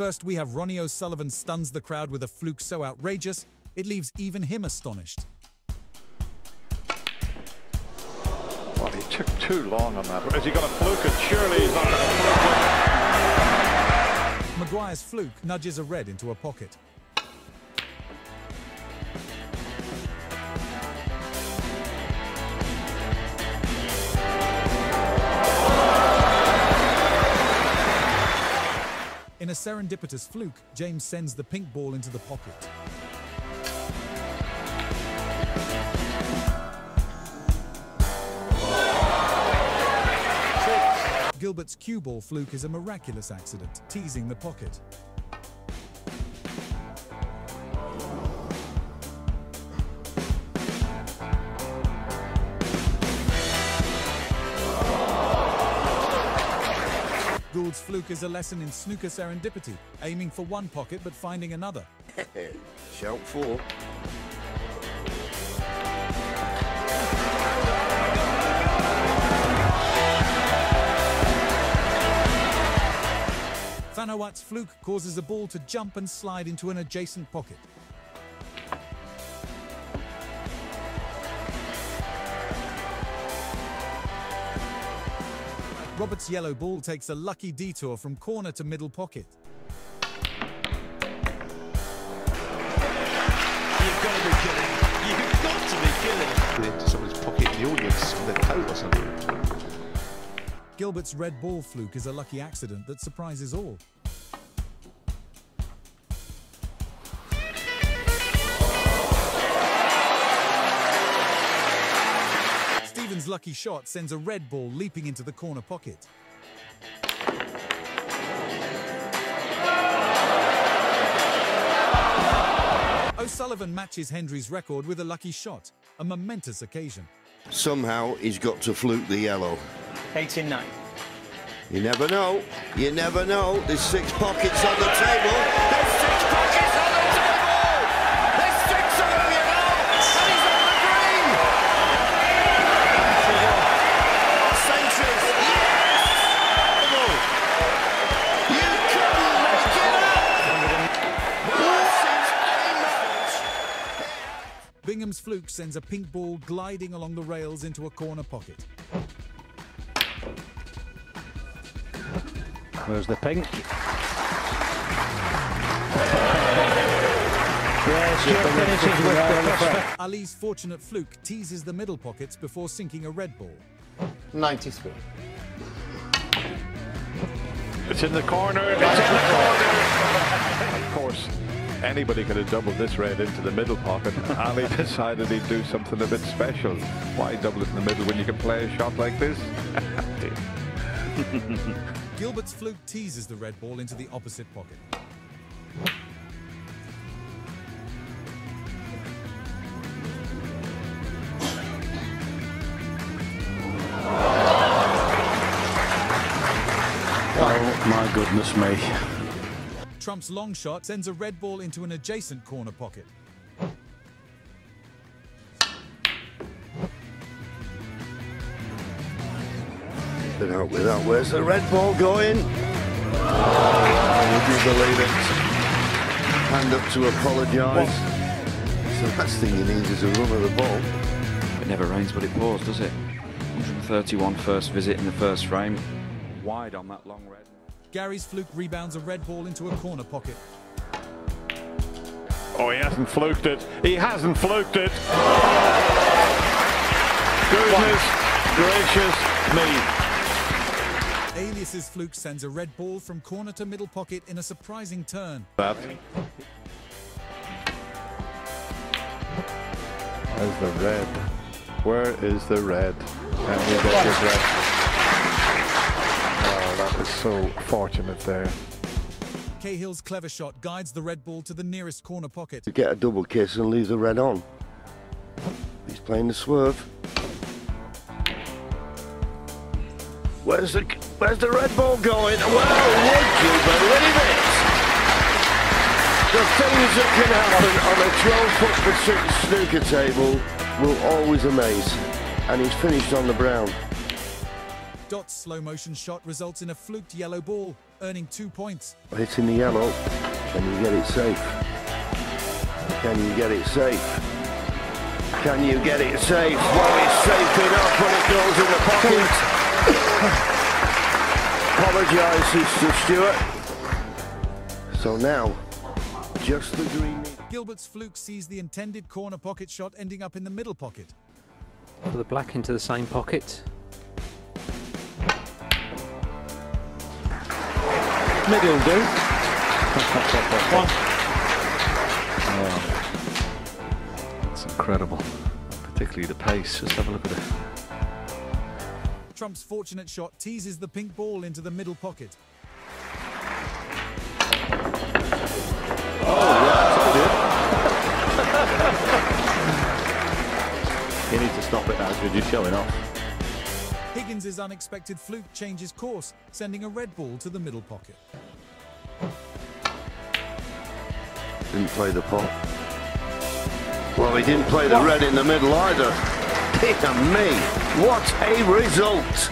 First, we have Ronnie O'Sullivan stuns the crowd with a fluke so outrageous, it leaves even him astonished. Well, he took too long on that. Has he got a fluke? And surely he's not going to fluke it. Maguire's fluke nudges a red into a pocket. In a serendipitous fluke, James sends the pink ball into the pocket. Gilbert's cue ball fluke is a miraculous accident, teasing the pocket. Fluke is a lesson in snooker serendipity, aiming for one pocket but finding another. Shout four. Thanawat's fluke causes a ball to jump and slide into an adjacent pocket. Robert's yellow ball takes a lucky detour from corner to middle pocket. You've got to be kidding. You've got to be kidding. into somebody's pocket in the audience with their coat or something. Gilbert's red ball fluke is a lucky accident that surprises all. Lucky shot sends a red ball leaping into the corner pocket. O'Sullivan matches Hendry's record with a lucky shot, a momentous occasion. Somehow he's got to fluke the yellow. 89. You never know. You never know. There's six pockets on the table. Match. Fluke sends a pink ball gliding along the rails into a corner pocket. Where's the pink. finishes with the first. Ali's fortunate fluke teases the middle pockets before sinking a red ball. 93. It's in the corner. It's in the corner. of course, anybody could have doubled this red into the middle pocket. Ali decided he'd do something a bit special. Why double it in the middle when you can play a shot like this? Gilbert's fluke teases the red ball into the opposite pocket. Oh my goodness me. Trump's long shot sends a red ball into an adjacent corner pocket. Been out with. Where's the red ball going? Oh, would you believe it? Hand up to apologise. So the last thing he needs is a run of the ball. It never rains but it pours, does it? 131 first visit in the first frame. Wide on that long red. Gary's fluke rebounds a red ball into a corner pocket. Oh, he hasn't fluked it. He hasn't fluked it. Goodness gracious me. Alias's fluke sends a red ball from corner to middle pocket in a surprising turn. That. Where's the red? Where is the red? Can we get this red? That is so fortunate there. Cahill's clever shot guides the red ball to the nearest corner pocket. To get a double kiss and leave the red on. He's playing the swerve. Where's the where's the red ball going? Well, would you believe it? The things that can happen on a 12 foot snooker table will always amaze. And he's finished on the brown. Dott's slow motion shot results in a fluked yellow ball. earning two points. Hitting the yellow. Can you get it safe? Can you get it safe? Can you get it safe? Well, it's safe enough when it goes in the pocket. Apologises to Stewart. So now, just the green. Gilbert's fluke sees the intended corner pocket shot ending up in the middle pocket. For the black into the same pocket. Middle do. One. It's incredible. Particularly the pace. Just have a look at it. Trump's fortunate shot teases the pink ball into the middle pocket. Oh yeah, yeah. You need to stop it now because you're showing off. Higgins' unexpected fluke changes course, sending a red ball to the middle pocket. Didn't play the pot. Well, he didn't play the red in the middle either. Dear me, what a result!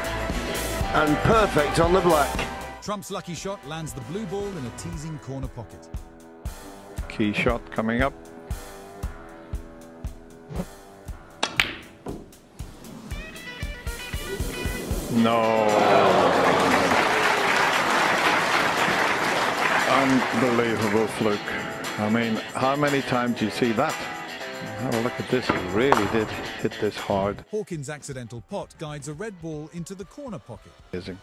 And perfect on the black. Trump's lucky shot lands the blue ball in a teasing corner pocket. Key shot coming up. No. Unbelievable fluke. I mean, how many times do you see that? Have a look at this. He really did hit this hard. Hawkins' accidental pot guides a red ball into the corner pocket. Amazing.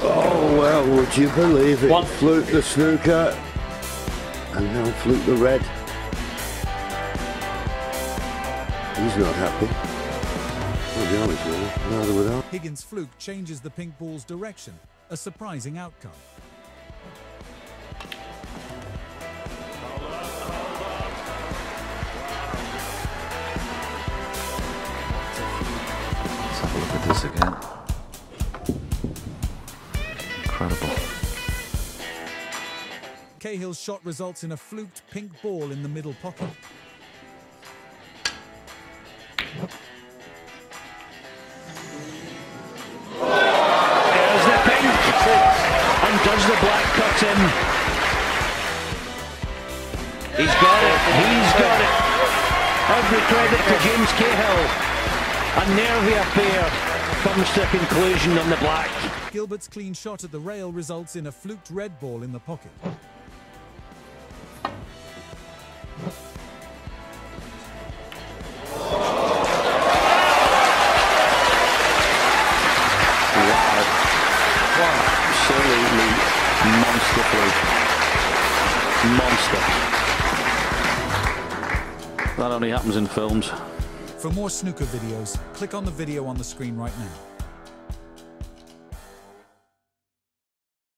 Oh, well, would you believe it? One. Fluke the snooker. And now fluke the red. He's not happy. I'll be honest with you. Neither would I. Higgins' fluke changes the pink ball's direction, a surprising outcome. Let's have a look at this again. Incredible. Cahill's shot results in a fluked pink ball in the middle pocket. The. And does the black cut in? He's got it. He's got it. Every credit to James Cahill. A nervy affair comes to a conclusion on the black. Gilbert's clean shot at the rail results in a fluked red ball in the pocket. Monster. That only happens in films. For more snooker videos, click on the video on the screen right now.